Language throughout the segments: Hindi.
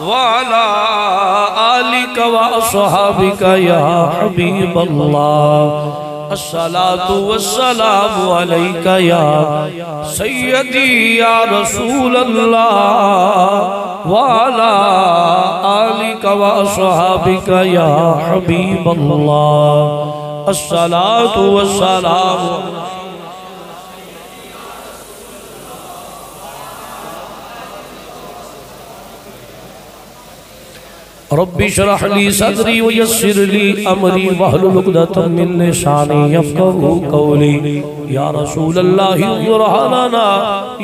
वाला आली कवा सहाबी का या हबीब अल्लाह असलातुसलाम या सैदी वाला आली कवा सहाबिक या हबीब अल्लाह रब्बी शरह ली सदरी व यस्सिर ली अमरी वहलुल उक़दतम मिन लिसानी यफ्क़हू कौली। या रसूल अल्लाह उमरहाना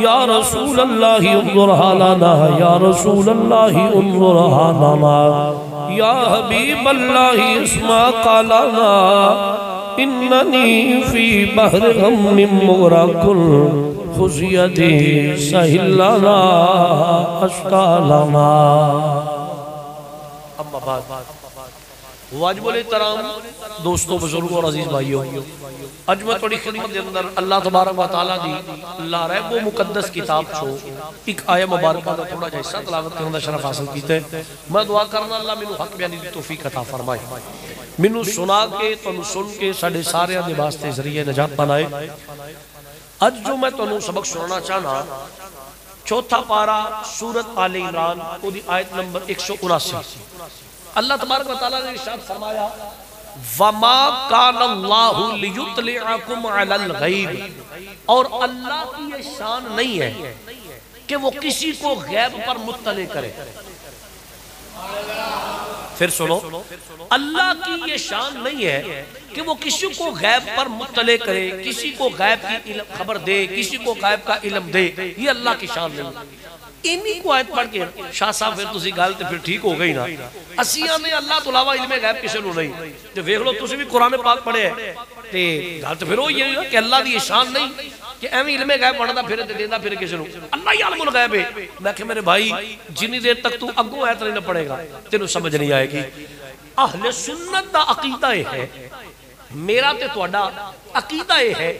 या रसूल अल्लाह उमरहाना या रसूल अल्लाह उमरहाना या हबीब अल्लाह इस्मा कालाना, इन्ननी फ़ी बहर गम मुगरकुल खुशियती सहिलाना अश्कालाना वाजबुल तराम, दोस्तों, बुज़ुर्गों, और अज़ीज़ भाइयों अज मैं थोड़ी खिदमत के अंदर अल्लाह तबारक व तआला दी अल्लाह रह वो मुकद्दस किताब छो, एक आया मुबारक का थोड़ा जिहा हिस्सा तलावत करने का शरफ हासिल कीता। मैं दुआ करना, अल्लाह मेनू हक बयानी दी तौफीक अता फरमाए। मेनू सुना के, तुहानू सुन के साडे सारियाँ दे वास्ते ज़रिए नजात बनाए। अज जो मैं तुहानू सबक सुनाना चाहना चौथा पारा सूरत आले इमरान आयत नंबर एक सौ उनासी। अल्लाह तबारक ने इरशाद फरमाया, वमा कान और अल्लाह की ये शान नहीं है कि वो किसी को गैब पर मुत्तले करे। फिर सुनो, अल्लाह की ये शान नहीं है कि वो किसी को गैब पर मुतले करे, किसी को गैब की खबर दे, किसी को गैब का इल्म दे, ये अल्लाह की शान नहीं। इन्हीं को आयत पढ़ के शाह साहब, फिर तुसी गल ते फिर ठीक हो गई ना। असियाँ ने अल्लाह तो अलावा इल्मे गैब किसी को नहीं। ते देख लो, तुसी भी कुरान पाक पढ़े है। ते गल ते फिर वो ये कि अल्लाह की शान नहीं कि एवं इलमे गैब पढ़ता फिर ते देंदा, फिर किसी को अल्लाह ही आलमुल गैब है। मैं कि मेरे भाई, जिन्नी देर तक तू अगों आयत नहीं पढ़ेगा, तेन समझ नहीं आएगी। अहले सुन्नत का अकीदा है मेरा तो अकीदा यह है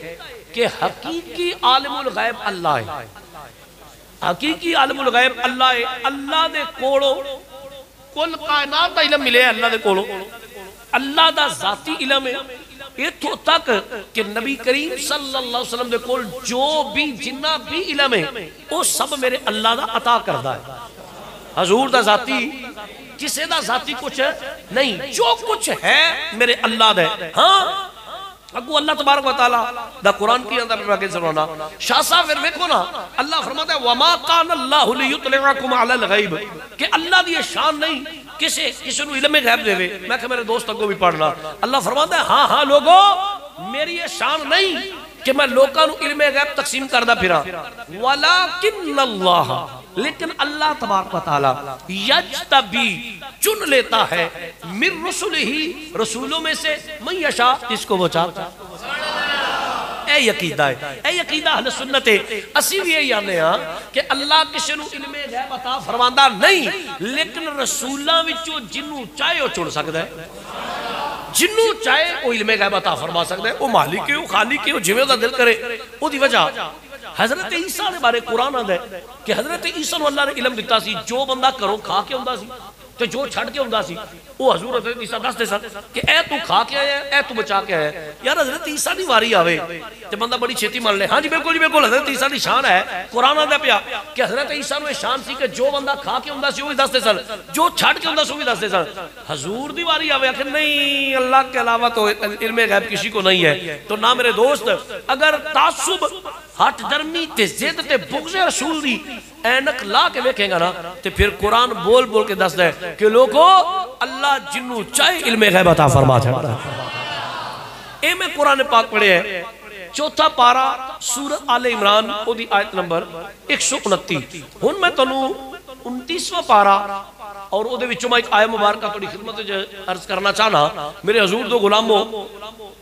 कि हकीकी आलम उल गैब अल्लाह है। हकीकी आलम उल गैब अल्लाह है। अल्लाह के कोलो कुल कायनात का इलम मिले अल्लाह के कोलो अल्लाह का जाती इलम है। इतों तक कि नबी करीम सल्लल्लाहु अलैहि वसल्लम के कोल जो भी, जिन्ना भी इलम है वो सब मेरे अल्लाह का अता करता है। हजूर का जाती मेरे अल्लाह दे। हाँ? अगू अल्लाह तबारक दा कुरान की अंदर सुनाना शाह साहब, फिर देखो ना, अल्लाह फरमाता है, वमा कान अल्लाह अलल अल्लाह दी शान नहीं, किसे, किसी नु इल्म गैब देवे मैं कह मेरे दोस्त अगो भी अल्लाह फरमाता है, हाँ हाँ, लोगो, मेरी ये शान नहीं कि मैं लोगों को इल्म गैब तकसीम करदा फिरा। वलाकिन अल्लाह लेकिन अल्लाह तबारक तबी चुन लेता है। मिर रसुल ही रसूलों में से मैशा इसको वो चाहता नहीं, लेकिन चाहे चुन चाहे फरमा दिल करे वजह। हज़रत ईसा के बारे कुरान आंदा है कि हज़रत ईसा नु अल्लाह ने इलम दिता सी, जो बंदा घरों खा के आंदा सी, ते जो छड़ के आंदा सी ਉਹ ਹਜ਼ੂਰ ਹਜ਼ਰਤ ਈਸਾ ਦੱਸਦੇ ਸਨ ਕਿ ਇਹ ਤੂੰ ਖਾ ਕੇ ਆਇਆ ਇਹ ਤੂੰ ਬਚਾ ਕੇ ਆਇਆ ਯਾਰ ਹਜ਼ਰਤ ਈਸਾ ਦੀ ਵਾਰੀ ਆਵੇ ਤੇ ਬੰਦਾ ਬੜੀ ਛੇਤੀ ਮੰਨ ਲੈ ਹਾਂਜੀ ਬਿਲਕੁਲ ਜੀ ਬਿਲਕੁਲ ਹਜ਼ਰਤ ਈਸਾ ਦੀ ਸ਼ਾਨ ਹੈ ਕੁਰਾਨ ਦਾ ਪਿਆ ਕਿ ਹਜ਼ਰਤ ਈਸਾ ਨੂੰ ਇਹ ਸ਼ਾਨ ਸੀ ਕਿ ਜੋ ਬੰਦਾ ਖਾ ਕੇ ਹੁੰਦਾ ਸੀ ਉਹ ਵੀ ਦੱਸਦੇ ਸਨ ਜੋ ਛੱਡ ਕੇ ਹੁੰਦਾ ਸੀ ਉਹ ਵੀ ਦੱਸਦੇ ਸਨ ਹਜ਼ੂਰ ਦੀ ਵਾਰੀ ਆਵੇ ਆਖਰ नहीं अल्लाह के अलावा तो इल्म गैब किसी को नहीं है तो ना मेरे दोस्त अगर तासुब हट दरमी ते जिद ते बुगज़ रसूल दी ऐनक ला के वेखेगा ना तो फिर कुरान बोल बोल के दसदा है कि लोगो अल्लाह जिन्नू चाहे इल्म गैब अता फरमा छड़दा ए मैं कुरान पाक पढ़े है। चौथा पारा सूरत आले इमरान, ओदी आयत नंबर 129 हुन मैं तनु 29वां पारा और ਉਹਦੇ ਵਿੱਚੋਂ ਮੈਂ ਇੱਕ ਆਇਤ ਮੁਬਾਰਕਾ ਤੁਹਾਡੀ ਖਿਦਮਤ ਵਿੱਚ ਅਰਜ਼ ਕਰਨਾ ਚਾਹਨਾ ਮੇਰੇ ਹਜ਼ੂਰ ਦੋ ਗੁਲਾਮੋ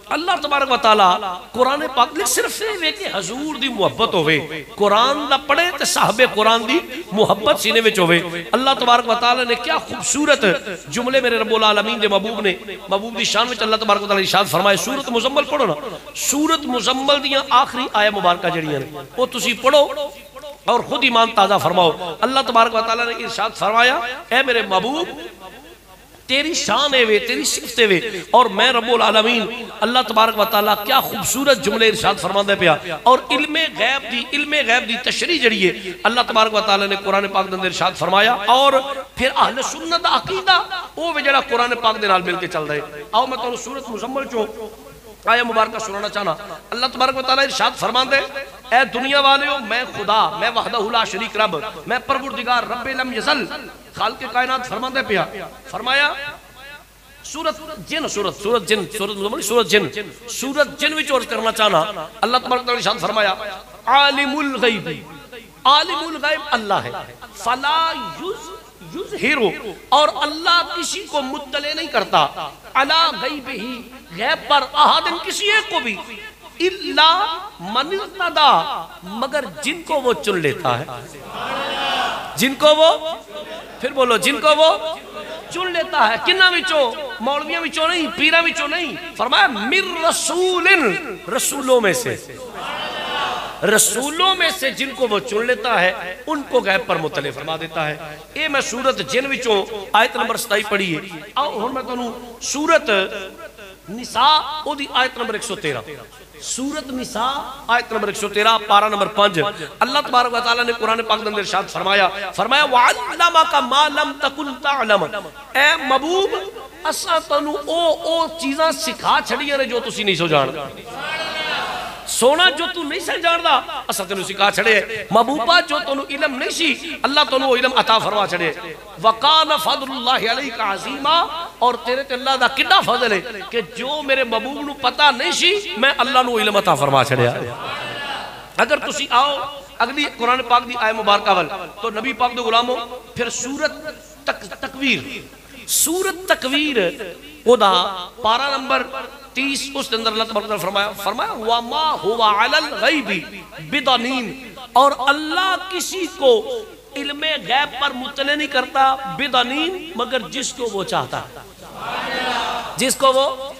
अल्लाह तबारक व ताला कुरान पाक लिख सिर्फ ये कि हजूर दी मुहब्बत होवे कुरान दा पढ़े ते साहबे कुरान दी मुहब्बत सीने विच होवे अल्लाह तबारक व ताला ने क्या खूबसूरत जुमले मेरे रब्बुल आलमीन दे महबूब ने महबूब दी शान विच अल्लाह तबारक व ताला इरशाद फरमाए सूरत मुजम्मल पढ़ो ना सूरत मुजम्मल दियां आखिरी आया मुबारका जड़ियां ने वो तुसी पढ़ो और खुद ईमान ताज़ा फरमाओ। अल्लाह तबारक व ताला ने इरशाद फरमाया, ए मेरे महबूब, तेरी शान है वे, तेरी सिफत वे, और मैं रब्बुल आलमीन, अल्लाह तबारक व ताला क्या खूबसूरत जुमले इरशाद फरमांदा पिया। और इल्मे गैब दी, इल्मे गैब दी तशरी जड़ी है। अल्लाह तबारक व ताला ने कुरान पाक अंदर इरशाद फरमाया, और फिर अहले सुन्नत अकीदा वो वे जेड़ा कुरान पाक के चलदा है आओ मैं तुहानू सूरत मुजम्मल चो। आया मुबारक सुनाना चाहना। अल्लाह तबारक व ताला इरशाद फरमांदे, ए दुनिया वाले हो मैं खुदा, मैं वहदहु ला शरीक रब, मैं परवरदिगार, रब्बे लम यजल। खाल के कायनात फरमांदे पिया। फरमाया, सूरत जिन, सूरत सूरत जिन, सूरत सूरत जिन सूरत जिन विच अर्ज़ करना चाहना। अल्लाह तबारक शान फरमाया, आलिमुल गैब। आलिमुल गैब अल्लाह है। फला युज, युजहिरु। और अल्लाह किसी को मुत्तले नहीं करता। अला गैब ही गैब पर अहादन किसी एक को भी। इल्ला मन मगर जिनको वो चुन लेता है। जिनको वो, फिर बोलो, जिनको वो चुन लेता है। किन्ना विचों मौलवियों विचों नहीं, पीरा विचों नहीं। फरमाया, मिर रसूलिन, रसूलों में से। रसूलों में से जिनको वो चुन लेता है, उनको गैब पर मुतले फरमा देता है। ये मैं सूरत जिन विचों, आयत नंबर 27 पढ़ी है। आओ, हुन मैं तुहानू सूरत ओदी आयत नंबर 113 सूरत निसा, आयत नंबर 113 पारा नंबर 5 अल्लाह तबारक व तआला ने कुरान पाक अंदर इरशाद फरमाया फरमाया वअल्लमा का मा लम तकुन तअलम ए महबूब, असा तनु ओ ओ चीजां सिखा छड़ियाँ ने जो तुसी नहीं सो जान सोना जो तू नहीं सी जानदा, असा तेन सिखा छड़े। महबूबा जो तेन इलम नहीं सी, अल्लाह तेन इलम अता फरमा छड़े। वकान फजलुल्लाहि और तेरे ते अल्लाह दा कितना फजल है कि जो मेरे महबूब नु पता नहीं सी, मैं अल्लाह इलम अता फरमा छड़या अगर तुसी आओ, अगली कुरान पाक दी आय मुबारक वल तो नबी पाक दे गुलामो, फिर सूरत तक तकवीर। सूरत तकवीर पारा नंबर 30 उस अंदर अल्लाह फरमाया फरमाया वमा हुवा अलल गैबी बिदनीन। और अल्लाह किसी को इल्मे गैब पर मुतले नहीं करता, बिदनीन, मगर जिसको वो चाहता है। जिसको वो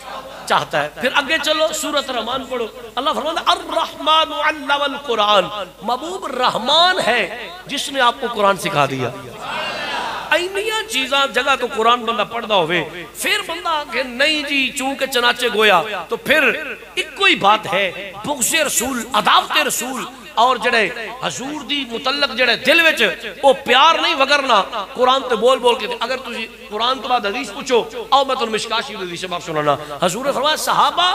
चाहता है। फिर आगे चलो, सूरत रहमान पढ़ो। अल्लाह फरमाता अर रहमान अल्लावल कुरान। महबूब रहमान है, जिसने आपको कुरान सिखा दिया। इनिया चीजा जगह तो कुरान बंदा पढ़ता हो फिर बंदा आके नहीं जी, चूँकि चनाचे गोया तो फिर इको ही बात है बुगसे रसूल, अदावते रसूल, और जड़े हजूर दी मुतलक जड़े दिल विच ओ प्यार नहीं वगरना, कुरान ते बोल बोल के अगर तुसी कुरान तो बाद हदीस पूछो, आओ मैं तुम मिशका शरीफ हदीस बाप सुनाना। हजूर ने फरमाया, सहाबा,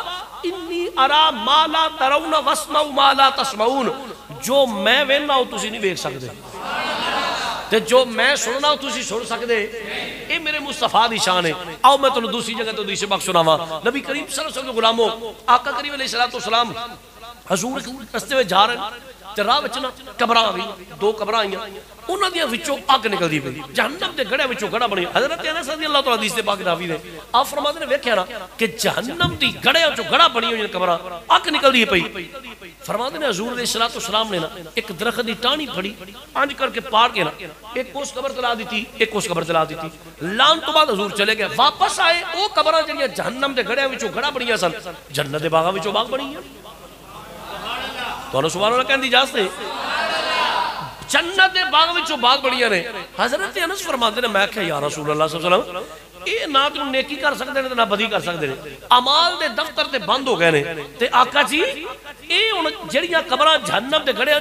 इन्नी अरा माला तरौना वस्मऊ माला तस्मऊन, जो मैं वेना हो तुसी नहीं देख सकते ते जो मैं सुनना सुन सकते ये मेरे मुस्तफ़ा की शान है। आओ मैं तुम्हें दूसरी जगह तो दूसरे बख सुनावा। नबी करीब सर सुन गुलामो, आका करीब सलाम, हजूर रस्ते में जा रहे ਤੇ ਰਾਹ ਵਿੱਚ ਨਾ ਕਬਰਾਂ ਆ ਗਈ ਦੋ ਕਬਰਾਂ ਆਈਆਂ ਉਹਨਾਂ ਦੀਆਂ ਵਿੱਚੋਂ ਅੱਗ ਨਿਕਲਦੀ ਪਈ ਜਹੰਨਮ ਦੇ ਗੜਿਆਂ ਵਿੱਚੋਂ ਗੜਾ ਬਣੀ ਹਜ਼ਰਤ ਅਨਸ ਰਜ਼ੀ ਅੱਲਾਹ ਤਾਲਾ ਹਦੀਸ ਦੇ ਪਾਕ ਰਾਵੀ ਨੇ ਆਪ ਫਰਮਾਦੇ ਨੇ ਵੇਖਿਆ ਨਾ ਕਿ ਜਹੰਨਮ ਦੀ ਗੜਿਆਂ ਚੋਂ ਗੜਾ ਬਣੀ ਹੋਈਆਂ ਕਬਰਾਂ ਅੱਗ ਨਿਕਲਦੀ ਪਈ ਫਰਮਾਦੇ ਨੇ ਹਜ਼ੂਰ ਦੇ ਸਲਾਤੁ ਸਲਾਮ ਨੇ ਨਾ ਇੱਕ ਦਰਖਤ ਦੀ ਟਾਹਣੀ ਫੜੀ ਅੰਜ ਕਰਕੇ ਪਾੜ ਕੇ ਨਾ ਇੱਕ ਉਸ ਕਬਰ ਤੇ ਲਾ ਦਿੱਤੀ ਇੱਕ ਉਸ ਕਬਰ ਤੇ ਲਾ ਦਿੱਤੀ ਲਾਨ ਤੋਂ ਬਾਅਦ ਹਜ਼ੂਰ ਚਲੇ ਗਏ ਵਾਪਸ ਆਏ ਉਹ ਕਬਰਾਂ ਜਿਹੜੀਆਂ ਜਹੰਨਮ ਦੇ ਗੜਿਆਂ ਵਿੱਚੋਂ ਗੜਾ ਬਣੀਆਂ ਸਨ ਜੰਨਤ ਤੁਹਾਨੂੰ ਸੁਭਾਨ ਅੱਲਾਹ ਕਹਿੰਦੀ ਇਜਾਜ਼ਤ ਹੈ ਜੰਨਤ ਦੇ ਬਾਗ ਵਿੱਚੋਂ ਬਾਗ ਬਣੀਆਂ ਨੇ ਹਜ਼ਰਤ ਅਨਸ ਫਰਮਾਉਂਦੇ ਨੇ ਮੈਂ ਕਿਹਾ ਯਾ ਰਸੂਲ ਅੱਲਾਹ ਸੱਲੱਲਾਹੁ ਅਲੈਹਿ ਵਸੱਲਮ ਇਹ ਨਾ ਤੈਨੂੰ ਨੇਕੀ ਕਰ ਸਕਦੇ ਨੇ ਤੇ ਨਾ ਬਦੀ ਕਰ ਸਕਦੇ ਨੇ ਅਮਾਲ ਦੇ ਦਫ਼ਤਰ ਤੇ ਬੰਦ ਹੋ ਗਏ ਨੇ ਤੇ ਆਕਾ ਜੀ ਇਹ ਹੁਣ ਜਿਹੜੀਆਂ ਕਬਰਾਂ ਜਹੰਨਮ ਦੇ ਗੜਿਆਂ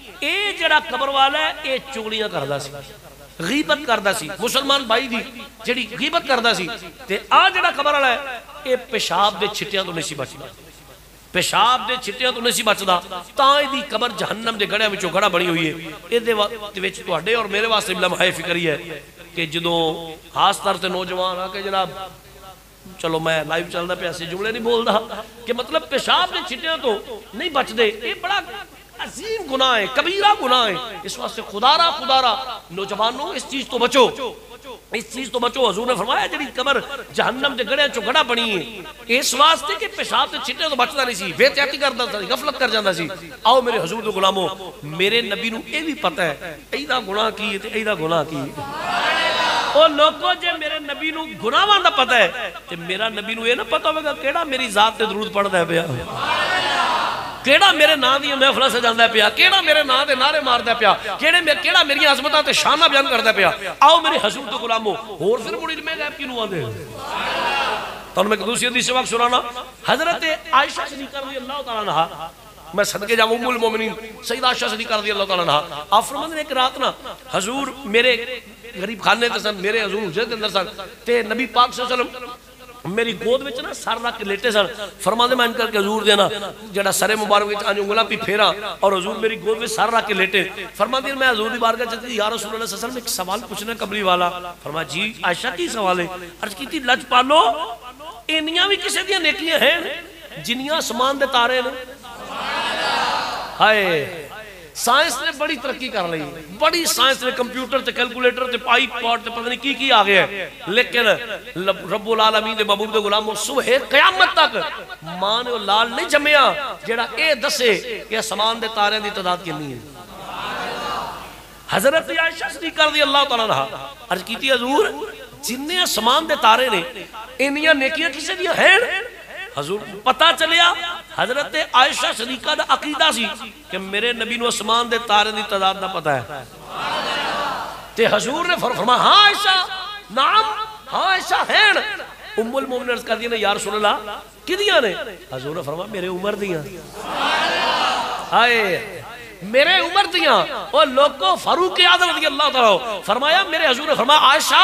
ਇਹ ਜਿਹੜਾ ਕਬਰ ਵਾਲਾ ਹੈ ਇਹ ਚੁਗਲੀਆਂ ਕਰਦਾ ਸੀ ਗੀਬਤ ਕਰਦਾ ਸੀ ਮੁਸਲਮਾਨ ਭਾਈ ਦੀ ਜਿਹੜੀ ਗੀਬਤ ਕਰਦਾ ਸੀ ਤੇ ਆ ਜਿਹੜਾ ਕਬਰ ਵਾਲਾ ਹੈ ਇਹ ਪਿਸ਼ਾਬ ਦੇ ਛਿੱਟਿਆਂ ਤੋਂ ਨਹੀਂ ਸੀ ਬਚਦਾ ਪਿਸ਼ਾਬ ਦੇ ਛਿੱਟਿਆਂ ਤੋਂ ਨਹੀਂ ਸੀ ਬਚਦਾ ਤਾਂ ਇਹਦੀ ਕਬਰ ਜਹੰਨਮ ਦੇ ਗੜਿਆਂ ਵਿੱਚੋਂ ਗੜਾ ਬਣੀ ਹੋਈ ਹੈ ਇਹਦੇ ਵਿੱਚ ਤੁਹਾਡੇ ਔਰ ਮੇਰੇ ਵਾਸਤੇ ਵੀ ਲਮਹਾਏ ਫਿਕਰੀ ਹੈ ਕਿ ਜਦੋਂ ਖਾਸ ਤੌਰ ਤੇ ਨੌਜਵਾਨ ਆ ਕੇ ਜਨਾਬ ਚਲੋ ਮੈਂ ਲਾਈਵ ਚੱਲਦਾ ਪਿਆ ਸੀ ਜੁਮਲੇ ਨਹੀਂ ਬੋਲਦਾ ਕਿ ਮਤਲਬ ਪਿਸ਼ਾਬ ਦੇ ਛਿੱਟਿਆਂ ਤੋਂ ਨਹੀਂ ਬਚਦੇ ਇਹ ਬੜਾ अजीम गुनाह है, कबीरा गुनाह है। इस वास्ते खुदारा खुदारा। नौजवानों, इस चीज़ तो बचो। इस चीज़ तो बचो, हजूर ने फरमाया जी कमर जहन्नम के गड़े चो गड़ा बनी है। इस वास्ते कि पेशाब से छिटे तो बचता नहीं सी बेत्याती करता सी गफलत कर जाता सी। आओ मेरे हजूर के गुलामो, मेरे नबी नु ए भी पता है एदा गुनाह की है एदा गुनाह की ओ लोगो जे मेरे नबी नु गुनाहां दा पता है, ते मेरा नबी नु ए ना पता होगा केड़ा मेरी जात ते दरूद पढ़दा है भैया ਕਿਹੜਾ ਮੇਰੇ ਨਾਂ ਦੀਆਂ ਮਹਿਫਲਾਂ ਸਜਾਉਂਦਾ ਪਿਆ ਕਿਹੜਾ ਮੇਰੇ ਨਾਂ ਦੇ ਨਾਰੇ ਮਾਰਦਾ ਪਿਆ ਕਿਹੜੇ ਕਿਹੜਾ ਮੇਰੀਆਂ ਅਜ਼ਮਤਾਂ ਤੇ ਸ਼ਾਨਾਂ ਬਿਆਨ ਕਰਦਾ ਪਿਆ ਆਓ ਮੇਰੇ ਹਜ਼ੂਰ ਤੋਂ ਗੁਲਾਮੋ ਹੋਰ ਫਿਰ ਮੁੜੀ ਮੈਂ ਗੈਪ ਕਿਨੂੰ ਆਂਦੇ ਤੁਹਾਨੂੰ ਮੈਂ ਇੱਕ ਦੂਸਰੀ ਹਦੀਸ ਸਬਕ ਸੁਣਾਣਾ ਹਜ਼ਰਤ ਆਇਸ਼ਾ ਸਦੀਕਾ ਰਜ਼ੀ ਅੱਲਾਹ ਤਾਲਾ ਅਨਹਾ मैं सदके जाऊं उम्मुल मोमिनीन सईद आयशा सदीका रज़ी अल्लाह तआला अन्हा आप फरमाते ने एक रात ना हजूर मेरे गरीब खाने ते सन मेरे हजूर हुजरे दे अंदर सन ते नबी पाक सल्लल्लाहु अलैहि वसल्लम मेरी गोद में ना सर रख लेटे सर फरमा दे मैं करके हजूर देना? जरा सरे मुबारक उंगला भी फेरा, और हजूर मेरी गोद में सर रख के लेटे। फरमा दिन मैं हजूर की बारगाह यार में एक सवाल पूछना कमरी वाला। फरमा जी, आयशा, की सवाल है? अर्ज़ की लज पालो इन भी किसी दिन नेकलियाँ हैं जिन्हिया समान दे तारे हाय। ਸਾਇੰਸ ਨੇ ਬੜੀ ਤਰੱਕੀ ਕਰ ਲਈ ਬੜੀ ਸਾਇੰਸ ਨੇ ਕੰਪਿਊਟਰ ਤੇ ਕੈਲਕੂਲੇਟਰ ਤੇ ਆਈਪੋਡ ਤੇ ਪਤਾ ਨਹੀਂ ਕੀ ਕੀ ਆ ਗਿਆ ਲੇਕਿਨ ਰੱਬੁਲ ਆਲਮੀਨ ਦੇ ਮਹਬੂਬ ਦੇ ਗੁਲਾਮੋ ਸੁਬਹ ਕਿਆਮਤ ਤੱਕ ਮਾਂ ਨੇ ਉਹ ਲਾਲ ਨਹੀਂ ਜੰਮਿਆ ਜਿਹੜਾ ਇਹ ਦੱਸੇ ਕਿ ਅਸਮਾਨ ਦੇ ਤਾਰਿਆਂ ਦੀ ਤਾਦਾਦ ਕਿੰਨੀ ਹੈ हजरत आयशा सदीका रज़ी अल्लाह तआला अन्हा अर्ज कीती हजूर जिन्ने आसमान दे तारे ने इन्नियां नेकियां किसे दियां हैं हजूर, पता चलिया, हज़रत आयशा सदीका दा अकीदा सी कि मेरे नबी नु आसमान दे तारे दी तादाद दा पता है। ते हजूर ने फरमाया, हाँ आयशा, नाम, हाँ आयशा हैं। उम्मुल मोमिन अर्ज़ कर दी ने या रसूल अल्लाह किदियाँ ने? हजूर ने फरमाया, मेरे उम्र दियाँ। हाय, मेरे उम्र दियाँ। और लोगों, फारूक आज़म रज़ी अल्लाह फरमाया, मेरे हजूर ने फरमाया, आयशा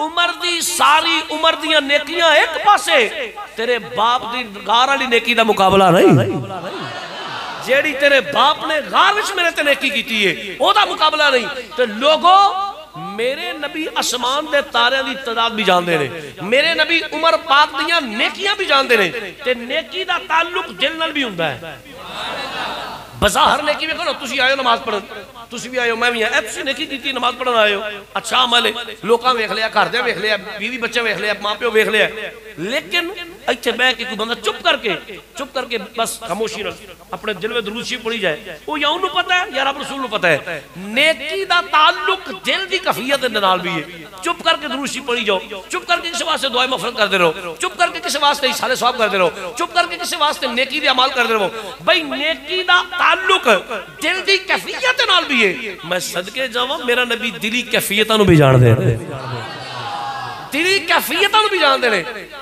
उमर दी सारी उमर दियाँ नेकियाँ एक पासे, तेरे बाप दी गार वाली नेकी दा मुकाबला नहीं। जेड़ी तेरे बाप ने गार विच मेरे ते नेकी कीती है, ओदा मुकाबला नहीं। ते लोगो, मेरे नबी आसमान दे तारियाँ दी तादाद भी जानते ने। मेरे नबी उमर पाक दियाँ नेकियाँ भी जानते ने। ते नेकी दा ताल्लुक दिल नाल भी हुंदा है ਬਾਜ਼ਾਰ ਨੇ ਕੀ ਵੇਖੋ ਨਾ ਤੁਸੀਂ ਆਇਓ ਨਮਾਜ਼ ਪੜਨ ਤੁਸੀਂ ਵੀ ਆਇਓ ਮੈਂ ਵੀ ਆ ਇਹ ਤੁਸੀਂ ਨੇਕੀ ਕੀਤੀ ਨਮਾਜ਼ ਪੜਨ ਆਇਓ ਅੱਛਾ ਅਮਲ ਹੈ ਲੋਕਾਂ ਵੇਖ ਲਿਆ ਘਰ ਦੇ ਵੇਖ ਲਿਆ ਬੀਵੀ ਬੱਚੇ ਵੇਖ ਲਿਆ ਮਾਪਿਓ ਵੇਖ ਲਿਆ ਲੇਕਿਨ ਇੱਥੇ ਬਹਿ ਕੇ ਕੋਈ ਬੰਦਾ ਚੁੱਪ ਕਰਕੇ ਚੁੱਪ ਕਰਕੇ ਬਸ ਖਾਮੋਸ਼ੀ ਨਾਲ ਆਪਣੇ ਦਿਲ ਵਿੱਚ ਦਰੂਦ ਸ਼ਰੀਫ ਪੜੀ ਜਾਏ ਉਹ ਜਾਂ ਉਹਨੂੰ ਪਤਾ ਹੈ ਜਾਂ ਰੱਬ ਰਸੂਲ ਨੂੰ ਪਤਾ ਹੈ ਨੇਕੀ ਦਾ ਤਾਲੁਕ ਦਿਲ ਦੀ ਕਫੀਅਤ ਦੇ ਨਾਲ ਵੀ ਹੈ ਚੁੱਪ ਕਰਕੇ ਦਰੂਦ ਸ਼ਰੀਫ ਪੜੀ ਜਾਓ ਚੁੱਪ ਕਰਕੇ ਕਿਸੇ ਵਾਸਤੇ ਦੁਆ ਮਗਫਰਤ ਕਰਦੇ ਰਹੋ ਚੁੱਪ ਕਰਕੇ ਕਿਸੇ ਵਾਸਤੇ ਇਸਾਲੇ ਸਵਾਬ ਕਰਦੇ ਰਹੋ ਚੁੱਪ ਕਰਕੇ ਕਿਸੇ ਵਾਸਤੇ ਨੇਕੀ ਦੇ ਅਮਲ ਕਰਦੇ ਰਹੋ ਬਈ ਨੇਕੀ ਦਾ ਤਾਲੁਕ ਦਿਲ ਦੀ ਕੈਫੀਅਤ ਨਾਲ ਵੀ ਹੈ ਮੈਂ ਸਦਕੇ ਜਾਵਾਂ ਮੇਰਾ ਨਬੀ ਦਿਲੀ ਕੈਫੀਅਤਾਂ ਨੂੰ ਵੀ ਜਾਣਦੇ ਨੇ ਦਿਲੀ ਕੈਫੀਅਤਾਂ ਨੂੰ ਵੀ ਜਾਣਦੇ ਨੇ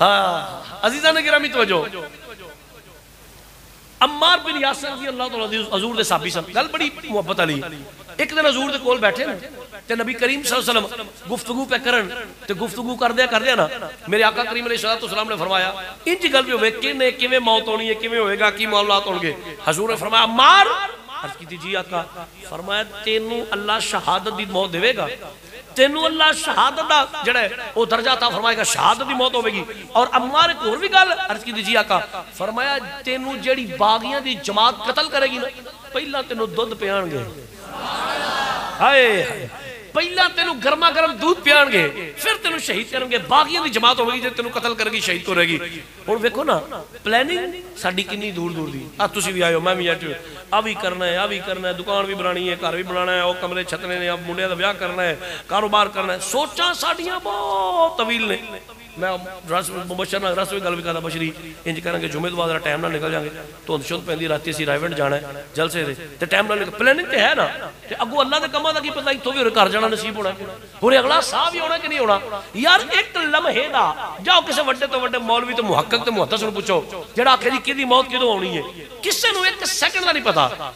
हाँ। अजीजा ने गिरामी तवज्जो। अम्मार बिन यासर रज़ी अल्लाह तआला दे सन। गल बड़ी मुहब्बत वाली एक दिन दे कोल बैठे ते नबी करीम सल्लल्लाहु अलैहि वसल्लम गुफ्तगू पे करन, ते गुफ्तगू ना। मेरे आका करीम अलैहि ने फरमाया, इंज गल किवें मौत होनी है, किवें होएगा, की होंगे ने फरमाया, अम्मार! अर्ज़ की जी आका। फरमाया अल्लाह शहादत दी मौत देवेगा? तेनू अल्लाह शहादत का वो दर्जा था फरमाएगा शहादत की मौत होगी और अम्मार एक होर भी गल अर्ज़ की जी आका फरमाया तेन जी बागिया की जमात कतल करेगी ना पहला तेन दुध पियान गए हाय ਪਹਿਲਾਂ ਤੈਨੂੰ ਗਰਮਾ ਗਰਮ ਦੁੱਧ ਪਿਆਣਗੇ, ਫਿਰ ਤੈਨੂੰ ਸ਼ਹੀਦ ਕਰਨਗੇ। ਬਾਗੀਆਂ ਦੀ ਜਮਾਤ ਹੋਵੇਗੀ ਜੇ ਤੈਨੂੰ ਕਤਲ ਕਰੇਗੀ ਸ਼ਹੀਦ ਕਰੇਗੀ ਹੁਣ ਵੇਖੋ ਨਾ ਪਲੈਨਿੰਗ ਸਾਡੀ ਕਿੰਨੀ ਦੂਰ ਦੂਰ ਦੀ। ਆ ਤੁਸੀਂ ਵੀ ਆਇਓ, ਮੈਂ ਵੀ ਅੱਜ ਆ ਵੀ ਕਰਨਾ ਹੈ, ਆ ਵੀ ਕਰਨਾ ਹੈ, ਦੁਕਾਨ ਵੀ ਬਣਾਣੀ ਹੈ, ਘਰ ਵੀ ਬਣਾਉਣਾ ਹੈ, ਉਹ ਕਮਰੇ ਛੱਤਨੇ ਨੇ ਆ ਮੁੰਡਿਆਂ ਦਾ ਵਿਆਹ ਕਰਨਾ ਹੈ, ਕਾਰੋਬਾਰ ਕਰਨਾ ਹੈ। ਸੋਚਾਂ ਸਾਡੀਆਂ ਬਹੁਤ ਤਵੀਲ ਨੇ। ਮੈਂ ਰਸ ਮੁਬਸ਼ਰ ਨਾਲ ਰਸ ਵੀ ਗੱਲ ਵੀ ਕਰਦਾ ਬਸ਼ਰੀ ਇੰਜ ਕਰਾਂਗੇ ਜੁਮੇ ਤੋਂ ਬਾਅਦ ਦਾ ਟਾਈਮ ਨਾਲ ਨਿਕਲ ਜਾਾਂਗੇ ਧੁੰਦ ਸ਼ੁੱਧ ਪੈਂਦੀ ਰਾਤੀ ਅਸੀਂ ਰਾਈਵੈਂਟ ਜਾਣਾ ਹੈ ਜਲਸੇ ਦੇ ਤੇ ਟਾਈਮ ਨਾਲ ਪਲੈਨਿੰਗ ਤੇ ਹੈ ਨਾ ਤੇ ਅੱਗੋਂ ਅੱਲਾ ਦੇ ਕੰਮਾਂ ਦਾ ਕੀ ਪਤਾ ਇੱਥੋਂ ਵੀ ਹੋਰ ਘਰ ਜਾਣਾ ਨਸੀਬ ਹੋਣਾ ਹੋਰ ਅਗਲਾ ਸਾਹ ਵੀ ਹੋਣਾ ਕਿ ਨਹੀਂ ਹੋਣਾ ਯਾਰ ਇੱਕ ਲਮਹੇ ਦਾ ਜਾਓ ਕਿਸੇ ਵੱਡੇ ਤੋਂ ਵੱਡੇ ਮੌਲਵੀ ਤੇ ਮੁਹੱਕਕ ਤੇ ਮੁਹੱਦਸ ਨੂੰ ਪੁੱਛੋ ਜਿਹੜਾ ਆਖੇ ਜੀ ਕਿਹਦੀ ਮੌਤ ਕਿਦੋਂ ਆਉਣੀ ਹੈ ਕਿਸੇ ਨੂੰ ਇੱਕ ਸੈਕਿੰਡ ਦਾ ਨਹੀਂ ਪਤਾ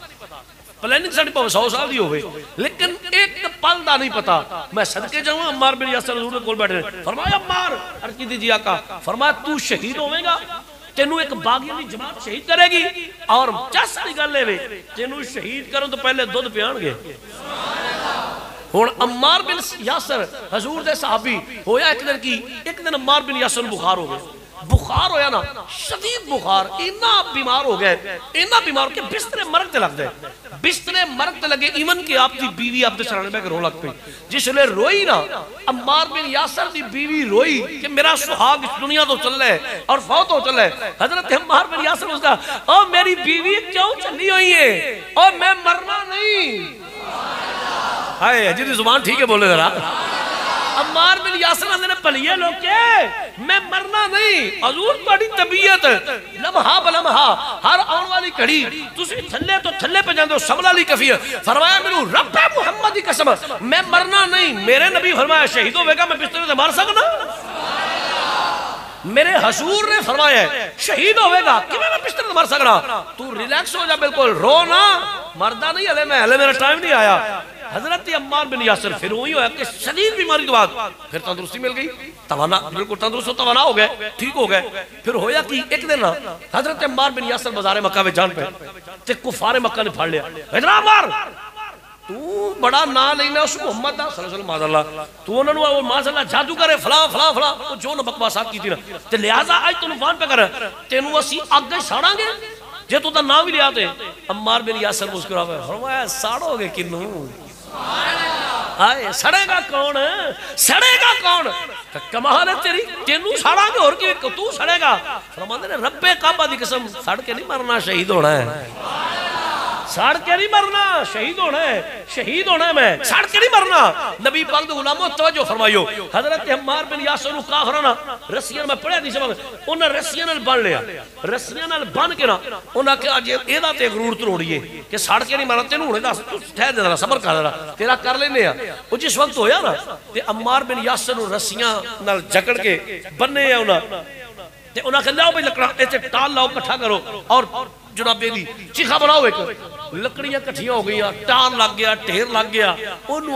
ਪਲੈਨਿੰਗ ਸਾਡੀ ਭਾਵੇਂ 100 ਸਾਲ ਦੀ ਹੋਵੇ ਲੇਕਿਨ ਇੱਕ ਪਲ ਦਾ ਨਹੀਂ ਪਤਾ ਮੈਂ ਸਦਕੇ ਜਾਵਾਂ ਅਮਾਰ ਬਿਨ ਯਾਸਰ ਹਜ਼ੂਰ ਦੇ ਕੋਲ ਬੈਠੇ ਨੇ ਫਰਮਾਇਆ ਅਮਾਰ ਅਰ ਕੀ ਜੀ ਆਕਾ ਫਰਮਾਇਆ ਤੂੰ ਸ਼ਹੀਦ ਹੋਵੇਂਗਾ ਤੈਨੂੰ ਇੱਕ ਬਾਗੀਆਂ ਦੀ ਜਮਾਤ ਸ਼ਹੀਦ ਕਰੇਗੀ ਔਰ ਚੱਸ ਵਾਲੀ ਗੱਲ ਇਹ ਵੇ ਤੈਨੂੰ ਸ਼ਹੀਦ ਕਰਨ ਤੋਂ ਪਹਿਲੇ ਦੁੱਧ ਪਿਆਣਗੇ ਹੁਣ ਅਮਾਰ ਬਿਨ ਯਾਸਰ ਹਜ਼ੂਰ ਦੇ ਸਾਹਬੀ ਹੋਇਆ ਇੱਕ ਦਿਨ ਕੀ ਇੱਕ ਦਿਨ ਅਮਾਰ ਬਿਨ ਯਾਸਰ ਨੂੰ ਬੁਖਾਰ ਹੋ ਗਿਆ बुखार होया ना, शदीद बुखार इना बीमार हो गए इना बीमार के बिस्तरे मरक लग गए। बिस्तरे मरक लगे इवन कि आपकी बीवी आपके सराने में रो लग पई। जिसले रोई ना अम्मार बिन यासर दी बीवी रोई कि मेरा सुहाग इस दुनिया तो चल रहा है और फौत हो चल रहा है। हज़रत अम्मार बिन यासर उसका, ओ, मेरी बीवी क्यों चली हुई है? और मैं मरना नहीं। हाय जी ज़ुबान, ठीक है, बोले जरा। अम्मार बिन यासर ने भलिए लोके मैं मरना नहीं हजूर ਤੁਹਾਡੀ ਤਬੀਅਤ ਲਮਹਾ ਬਲਮਹਾ ਹਰ ਆਉਣ ਵਾਲੀ ਘੜੀ ਤੁਸੀਂ ਥੱਲੇ ਤੋਂ ਥੱਲੇ ਪੈ ਜਾਂਦੇ ਹੋ ਸਬਲਾ ਲਈ ਕਫੀਅਤ ਫਰਮਾਇਆ ਮੈਨੂੰ ਰੱਬ ਮੁਹੰਮਦ ਦੀ ਕਸਮ ਮੈਂ ਮਰਨਾ ਨਹੀਂ ਮੇਰੇ ਨਬੀ ਫਰਮਾਇਆ ਸ਼ਹੀਦ ਹੋਵੇਗਾ ਮੈਂ ਬਿਸਤਰੇ ਤੇ ਮਰ ਸਕਦਾ मेरे हसूर ने फरमाया शहीद होवेगा कि मैं बिस्तर मर सकना तू रिलैक्स हो जा बिल्कुल रो ना मरदा नहीं हले मैं हले मेरा टाइम नहीं आया हजरत अम्मार बिन यासर फिर वही होया कि शदीद बीमारी के बाद फिर तंदुरुस्ती मिल गई तवाना बिल्कुल तंदुरुस्त तवाना हो गए ठीक हो गए फिर होया कि एक दिन ना हजरत अम्मार बिन यासर बाजारे मक्का में जान पे ते कुफारे मक्का ने फाड़ लिया इधर अम्मार ਤੂੰ ਬੜਾ ਨਾਂ ਲੈਣਾ ਉਸ ਮੁਹੰਮਦ ਦਾ ਸੱਲੱਲਾਹੁ ਮਾਜ਼ੱਲਾ ਤੂੰ ਉਹਨਾਂ ਨੂੰ ਉਹ ਮਾਜ਼ੱਲਾ ਜਾਦੂ ਕਰੇ ਫਲਾ ਫਲਾ ਫਲਾ ਉਹ ਜੋ ਨਾ ਬਕਵਾਸਾਤ ਕੀਤੀ ਨਾ ਤੇ ਲਿਆਜ਼ਾ ਅੱਜ ਤੈਨੂੰ ਫਾਨ ਪੇ ਕਰ ਤੈਨੂੰ ਅਸੀਂ ਅੱਗ ਸਾੜਾਂਗੇ ਜੇ ਤੂੰ ਤਾਂ ਨਾਂ ਵੀ ਲਿਆ ਤੇ ਅਮਾਰ ਬਿਨ ਯਾਸਰ ਮੁਸਕਰਾ ਪਿਆ ਫਰਮਾਇਆ ਸਾੜੋਗੇ ਕਿਨੂੰ हाय, सड़ेगा कौन? सड़ेगा कौन? कमाल है तेरी। तेनू सड़ांगे, और कि तू सड़ेगा। फरमाते ने, रब्बे काबा दी कसम, सड़ के नहीं मरना, शहीद होना है। सड़ के नहीं मरना। शहीद होना है। शहीद होना मैं। सड़ के नहीं मरना। नबी पाक दे गुलामो तवज्जो फरमाइयो। हज़रत हम्मार बिन यासर नु काफराना रस्सियाँ में पढ़िया दी समझ उन्हें रस्सियाँ नाल बन लिया। रस्सियाँ नाल बन के ना, उन्हें कहा अज एदा ते ज़रूरत तोड़ीए कि सड़ के नहीं मरना। तेनू हुणे दस तू ठहर दे जरा सबर कर जरा तेरा कर लेने आ। ओ जिस वक्त होया ना, ते अम्मार बिन यासर नु रस्सियाँ नाल जकड़ के बन्ने आ उन्हें। ते उन्हें कहा लाओ भाई लकड़ा, इत्थे टाल लाओ इकट्ठा करो और जनाबे की चीखा बनाओ एक लकड़ियाँ कठिया हो गई टान लग गया ढेर लग गया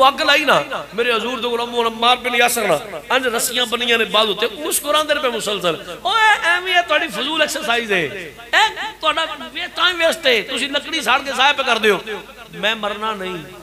अग लाई ना मेरे हजूर तो मार पे नहीं आ सकना अंज रस्सियाँ बनिया ने बाल उत्ते मुस्कुराते पे मुसलसल फजूल एक्सरसाइज है ए तुम्हारा टाइम वेस्ट है तुसी लकड़ी साड़ के जाया पे कर दियो मैं मरना नहीं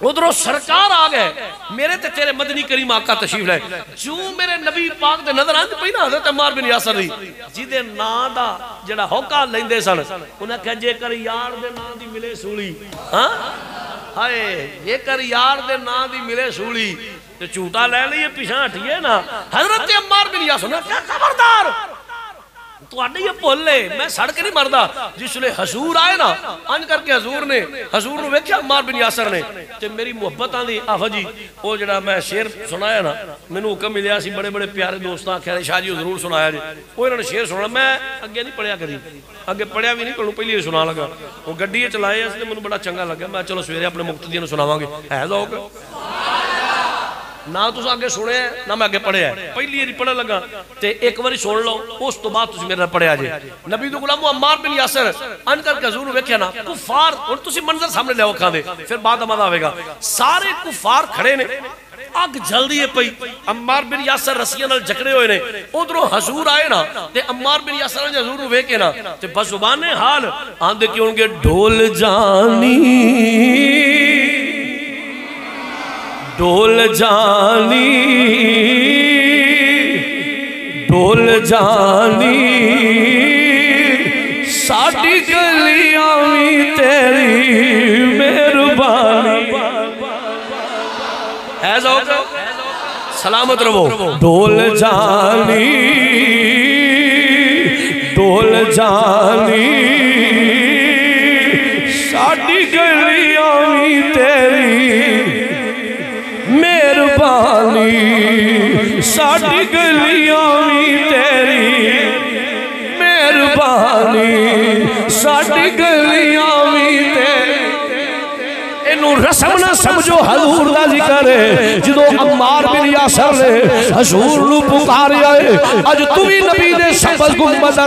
उधरों सरकार आ गए। मेरे ते तेरे मदनी करीम आका तशरीफ़ ले जू मेरे नबी पाक दे नज़र आंद पई ना, हज़रत अम्मार बिन यासर दी। जिदे नां दा जेड़ा होका लेंदे सन, उन्हें कहा जेकर यार दे नां दी मिले सूली। हाँ? हाय जेकर यार दे नां दी मिले सूली, ते झूठा ले लईए पिछा हटिए ना। हज़रत अम्मार बिन यासर ने खबरदार ਤੁਹਾਡੇ ਇਹ ਭੁੱਲ ਏ ਮੈਂ ਸੜ ਕੇ ਨਹੀਂ ਮਰਦਾ ਜਿਸ ਵੇਲੇ ਹਜ਼ੂਰ ਆਏ ਨਾ ਅੰਜ ਕਰਕੇ ਹਜ਼ੂਰ ਨੇ ਹਜ਼ੂਰ ਨੂੰ ਵੇਖਿਆ ਅਮਾਰ ਬਿਨ ਯਾਸਰ ਨੇ ਤੇ ਮੇਰੀ ਮੁਹੱਬਤਾਂ ਦੀ ਆਫਾ ਜੀ ਉਹ ਜਿਹੜਾ ਮੈਂ ਸ਼ੇਰ ਸੁਣਾਇਆ ਨਾ ਮੈਨੂੰ ਹੁਕਮ ਮਿਲਿਆ ਸੀ ਬੜੇ ਬੜੇ ਪਿਆਰੇ ਦੋਸਤਾਂ ਆਖਿਆ ਸ਼ਾਹ ਜੀ ਜ਼ਰੂਰ ਸੁਣਾਇਆ ਜੀ ਉਹ ਇਹਨਾਂ ਨੇ ਸ਼ੇਰ ਸੁਣਾ ਮੈਂ ਅੱਗੇ ਨਹੀਂ ਪੜਿਆ ਕਦੀ ਅੱਗੇ ਪੜਿਆ ਵੀ ਨਹੀਂ ਤੁਹਾਨੂੰ ਪਹਿਲੀ ਵਾਰ ਸੁਣਾ ਲਗਾ ਉਹ ਗੱਡੀ 'ਚ ਚਲਾਏ ਇਸ ਤੇ ਮੈਨੂੰ ਬੜਾ ਚੰਗਾ ਲੱਗਾ ਮੈਂ ਚਲੋ ਸਵੇਰੇ ਆਪਣੇ ਮੁਕਤਦੀਆਂ ਨੂੰ ਸੁਣਾਵਾਂਗੇ ਹੈ ਜ਼ੌਕ ਨਾ ਤੁਸੀਂ ਅੱਗੇ ਸੁਣਿਆ ਨਾ ਮੈਂ ਅੱਗੇ ਪੜਿਆ ਪਹਿਲੀ ਵਾਰੀ ਪੜਨ ਲੱਗਾ ਤੇ ਇੱਕ ਵਾਰੀ ਸੁਣ ਲਓ ਉਸ ਤੋਂ ਬਾਅਦ ਤੁਸੀਂ ਮੇਰੇ ਨਾਲ ਪੜਿਆ ਜੇ ਨਬੀ ਦੇ ਗੁਲਾਮ ਅਮਾਰ ਬਿਨ ਯਾਸਰ ਅਨ ਕਰ ਕਜ਼ੂਰ ਨੂੰ ਵੇਖਿਆ ਨਾ ਕੁਫਾਰ ਹੁਣ ਤੁਸੀਂ ਮੰਜ਼ਰ ਸਾਹਮਣੇ ਲਿਆਓ ਅੱਖਾਂ ਦੇ ਫਿਰ ਬਾਅਦ ਮਜ਼ਾ ਆਵੇਗਾ ਸਾਰੇ ਕੁਫਾਰ ਖੜੇ ਨੇ ਅੱਗ ਜਲਦੀ ਹੈ ਪਈ ਅਮਾਰ ਬਿਨ ਯਾਸਰ ਰਸੀਆਂ ਨਾਲ ਜਕੜੇ ਹੋਏ ਨੇ ਉਧਰੋਂ ਹਜ਼ੂਰ ਆਏ ਨਾ ਤੇ ਅਮਾਰ ਬਿਨ ਯਾਸਰ ਨੇ ਹਜ਼ੂਰ ਨੂੰ ਵੇਖ ਕੇ ਨਾ ਤੇ ਬਜ਼ੁਬਾਨੇ ਹਾਲ ਆਂਦੇ ਕਿ ਹੋਣਗੇ ਢੋਲ ਜਾਨੀ ढोल जानी ढोल जानी, साडी गलियाँ तेरी मेहरबानी। सलामत रहो। ढोल जानी ढोल जानी, साडी गलियाँ मेहरबानी। साड़ी गलियाँ तेरी मेहरबानी। साड़ी गलियाँ रसम ना समझो, हजूर का ज़िक्र है। जो अम्मार बिन यासर ने हजूर नु पुकारिया है, अज तू भी नबी ने सबल गुंबद दा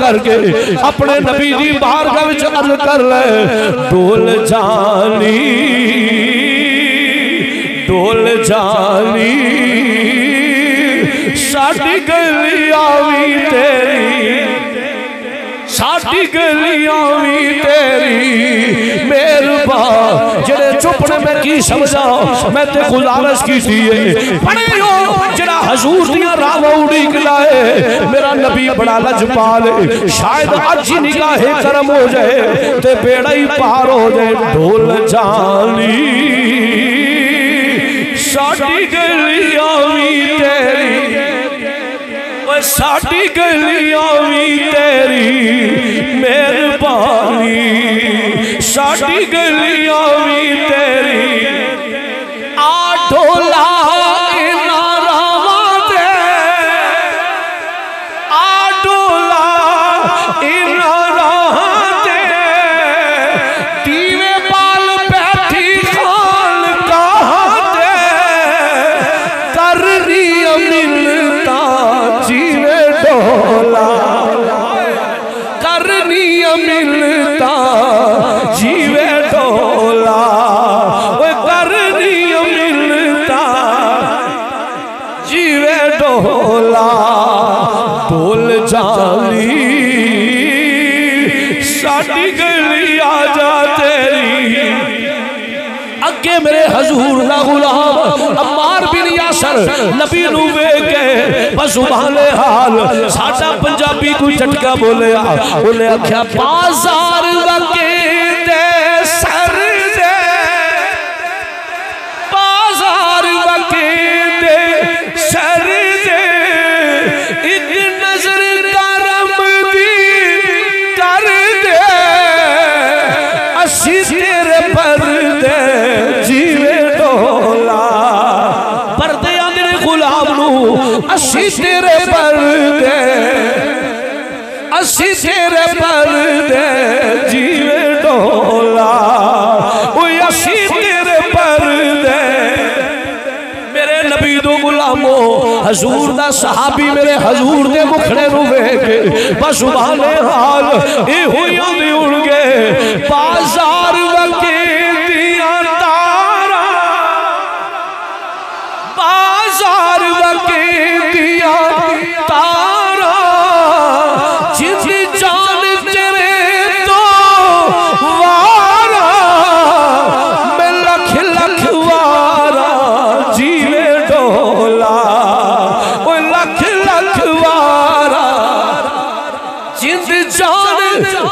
करके अपने नबी की बारगाह अर्ज़ कर ले। डोल जानी। ढोल जाली साड़ी गलिया भी तेरी साड़ी गलिया भी तेरी। मेहरबा जड़े चुप ने मैं की समझा मैं ते गुजारिश की थी बड़े हो जरा हजूर दिया राव उड़ी गलाए। मेरा नबी बड़ा लजपाल शायद आज ही निकाहे करम हो जाए ते बेड़ा ही पार हो जाए ढोल जाली गलियाँ भी तेरी साड़ी गलियाँ भी तेरी मेहरबानी। साड़ी गलियाँ नबी नु वेख बस सुभाने हाल। साडा पंजाबी कोई झटका बोलया बोले आख्या बाज़ार लगे असी तेरे पर दे। असी तेरे पर दे। जीवे डोला। असी तेरे पर दे। मेरे नबी दो गुलामो, हजूर दा सहाबी मेरे हजूर दे मुखड़े नु वेख बस सुभाने हाल ए होई आंदे हुणगे बाज़ार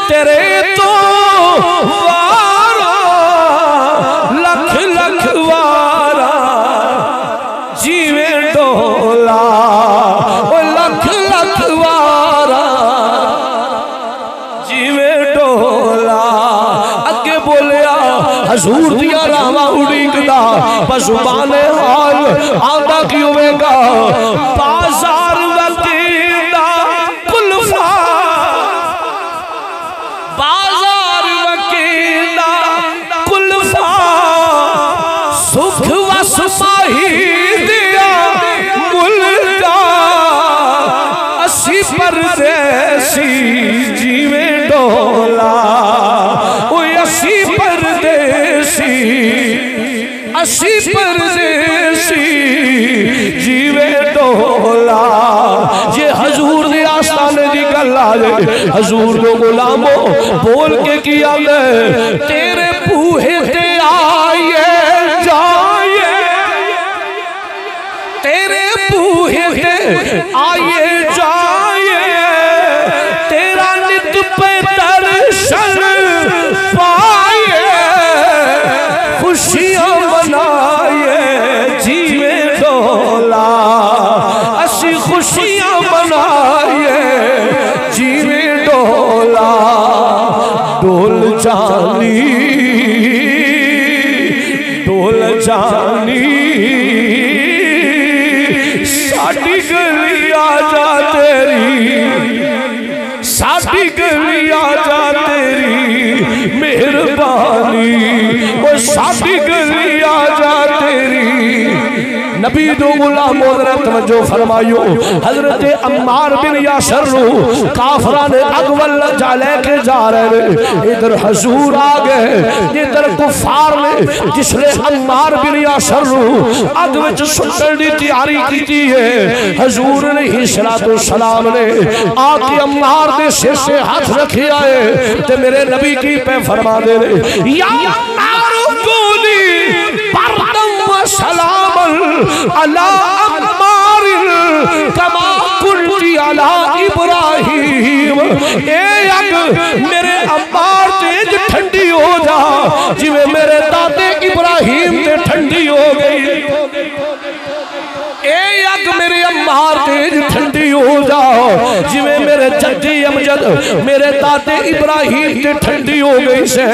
तेरे तो वारा, लख लख वारा, जीवे डोला लख लख वारा, जीवे डोला। अगे बोलिया, हजूर दिया रावा उड़ीकदा पशुबाने हाल आंदा की होवेगा? असी परदेसी जीवे डोला ये हजूर दे आस्थाने दी गल आ जाए हजूर दो गुलामो बोल के किया तेरे बूहे ते आए जाए तेरे बूहे पे आए डोल दो गुलाम मोदरा तवज्जो फरमायो हज़रत अम्मार बिन यासर काफरा ने अगवल जा लेके जा रहे ने इधर हजूर आ गए इधर कुफार ने जिसने अम्मार बिन यासर अग विच सुटण दी तैयारी कीती है। हजूर ने ही सलातो सलाम ने आके अम्मार दे सिर से हाथ रखिया है ते मेरे नबी की पे फरमा दे या अम्मार गोली परदम सलाम अला अम्मार कमा कुंटी अला इब्राहिम। ए अग मेरे अम्मार तेज ठंडी हो जा जिਵੇਂ मेरे दादे इब्राहिम ते ठंडी हो गई। अग मेरे अम्मार तेज ठंडी हो जाओ। जिਵੇਂ मेरे जद्दी अमजद, मेरे दादे इब्राहिम ते ठंडी हो गई से।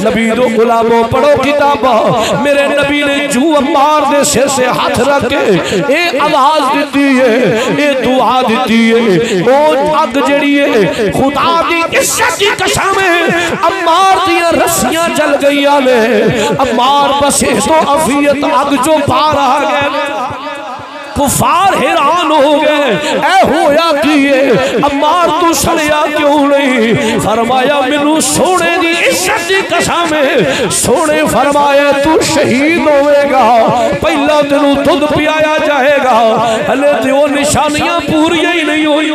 नबी दो गुलामों पढ़ो किताबा। मेरे नबी ने जू अम्मार दे सिर से हाथ रख के ए आवाज़ दी है, ए दुआ दी है। ओ अग जड़ी है, खुदा दी इज़्ज़त दी कसम है, अम्मार दियाँ रस्सियाँ जल गईयां ने। अम्मार बस तो अफियत अग जो पार आ गए कुफार हैरान हो गए। ऐ होया की अम्मार तू सड़िया क्यों नहीं? फरमाया, मेनू सोने की इज़्ज़त की कसम है। सोने फरमाया, तू शहीद होवेगा। पहला तेनू दुध पियाया जाएगा। हले तो निशानियाँ पूरी ही नहीं हुई।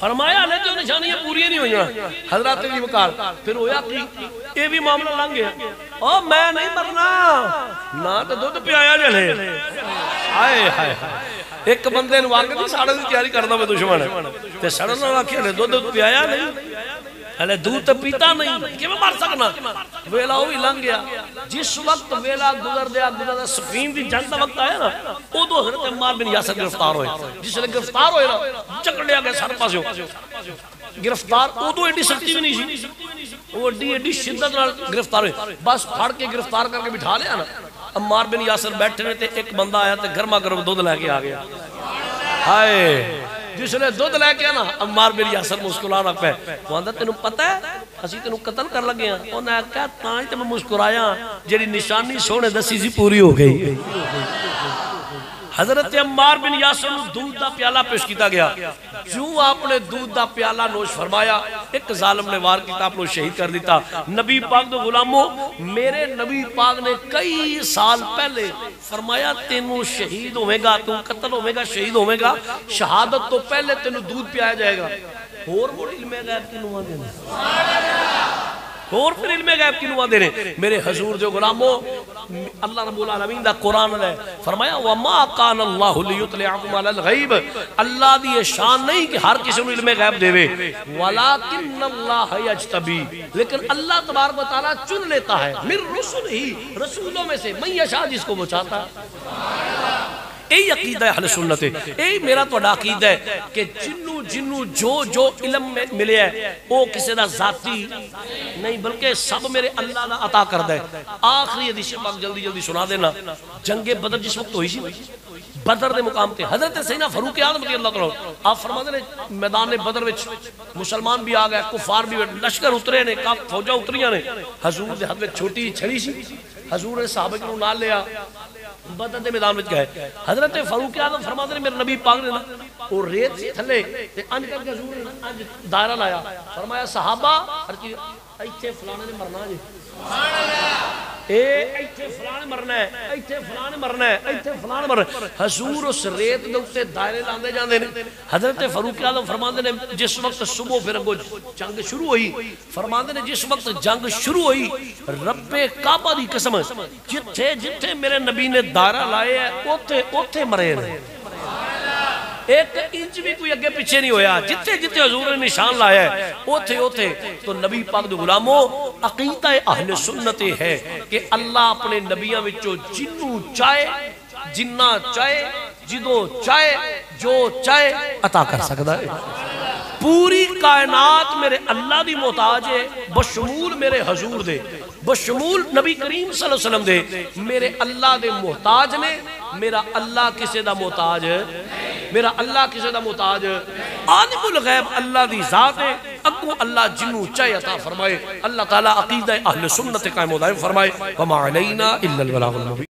फरमाया ना जो निशानियाँ पूरी नहीं हुई हज़रत अली वकार। फिर होया की, ये भी मामला लंघ गया। ओ, मैं नहीं मरना, ना तो दुध पियाया जले हाय हाय एक बंदे वाकई साड़न की तैयारी करना मैं दुश्मन। ते सड़न आखिया ने, दुध पियाया नहीं। हले दूध तो पीता नहीं। कि मर सकना वेला गया जिस वक्त वेला गुजर दिया गुजरदा सफीन दी जंग दा वक्त आया ना उदो हज़रत अम्मार बिन यासर गिरफ़्तार होए जिसले गिरफ़्तार होए ना चकड़िया गए सर पासों गिरफ़्तार उदो एडी सख्ती भी नहीं वो एडी एडी गिरफ़्तार बस फड़ के गिरफ़्तार करके बिठा लिया ना अम्मार बिन यासर बैठे ने एक बंदा आया ते गर्मा गर्म दूध लेके आ गया हाय जिसने दुध लैके ना अम्मार मेरी यासर मुस्कुरा लग पे तेन पता है ਅਸੀਂ ਤੈਨੂੰ ਕਤਲ ਕਰਨ ਲੱਗੇ ਆ ਉਹਨੇ ਆਖਿਆ ਤਾਂ ਹੀ ਤੇ ਮੈਂ ਮੁਸਕਰਾਇਆ ਜਿਹੜੀ ਨਿਸ਼ਾਨੀ ਸੋਹਣੇ ਦੱਸੀ ਸੀ ਪੂਰੀ ਹੋ ਗਈ हज़रत अम्मार बिन यासर दूध का प्याला पेश किया गया। जो आपने दूध का प्याला नोश फरमाया, एक जालम ने वार किया आप शहीद कर दिता। नबी पाक दो गुलामो, मेरे नबी पाक ने कई साल पहले फरमाया, तेनू शहीद होवेगा, तू कत्ल होवेगा, शहीद होवेगा। शहादत तो पहले तेन दूध पियाया जाएगा। होर मोड़ इल्मे गैब की और फिर इल्मे गैब की नुआ दे रहे मेरे हजूर जो गुलामो, अल्लाह रब्बुल आलमीन दा कुरान ने फरमाया व मा कान अल्लाहु लियुतलिअकुम अलल गैब। अल्लाह दी ये शान नहीं कि हर किसी को इल्मे गैब देवे। वलाकिन अल्लाह यजतबी। लेकिन अल्लाह तबारक व तआला चुन लेता है। मिर रुसुल ही, रसूलों में से मैं यशा जिसको वो है। यही अकीदा है यही मेरा अकीदा है कि जिन्हों जिन्हों जो जो इलम मिले है किसी का नहीं, बल्कि सब मेरे अल्लाह अता आखिरी जल्दी जल्दी सुना देना। जंगे बदर जिस वक्त हुई बदर के मुकाम से हज़रत सैना फरूक आदम की अल्लाह तला आप फरमा ने, मैदान बदर मुसलमान भी आ गए कुफार भी लश्कर उतरे ने, काफ फौजा उतरिया ने, हजूर के हाथ में छोटी छड़ी सी, हजूर ने साहब को ना लिया ਇਬਾਦਤ ਦੇ ਮੈਦਾਨ ਵਿੱਚ ਗਏ ਹਜ਼ਰਤ ਫਾਰੂਕ ਆਜ਼ਮ ਫਰਮਾਉਂਦੇ ਨੇ ਮੇਰੇ ਨਬੀ ਪਾਕ ਨੇ ਨਾ ਉਹ ਰੇਤ ਥੱਲੇ ਤੇ ਅੰਜ ਕਰਕੇ ਹਜ਼ੂਰ ਨੇ ਅੱਜ ਦਾਇਰਾ ਲਾਇਆ ਫਰਮਾਇਆ ਸਹਾਬਾ ਹਰ ਚੀਜ਼ ਇੱਥੇ ਫਲਾਣੇ ਨੇ ਮਰਨਾ ਜੀ ਸੁਭਾਨ जिस वक्त सुबह फिर अगो जंग शुरू हुई फरमाते ने जिस वक्त जंग शुरू हुई रबे काबा की कसम जिथे जिथे मेरे नबी ने दारा लाए है उथे मरे एक इंच भी कोई अगे पीछे नहीं होया। जिथे जिथे हजूर ने निशान लाया है, ओथे ओथे तो नबी दे गुलामो, अकीदा अहले सुन्नत है कि अल्लाह अपने नबियाँ विचों जिन्नू चाहे, जिन्ना चाहे, जिदो चाहे, जो चाहे, अता कर सकता है। पूरी कायनात मेरे अल्लाह की मोहताज है, बशमूल मेरे हजूर दे। बशमूल नबी करीम सलम दे, मेरे अल्लाह के मोहताज ने, मेरा अल्लाह किसी का मोहताज? मेरा अल्लाह किसी का मोहताज? आलिमुल गैब अल्लाह की जात है, अगू अल्लाह जिन्हू चाहे अता फरमाए, अल्लाह ताला अकीदा अहल सुन्नत कायम फरमाए